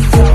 before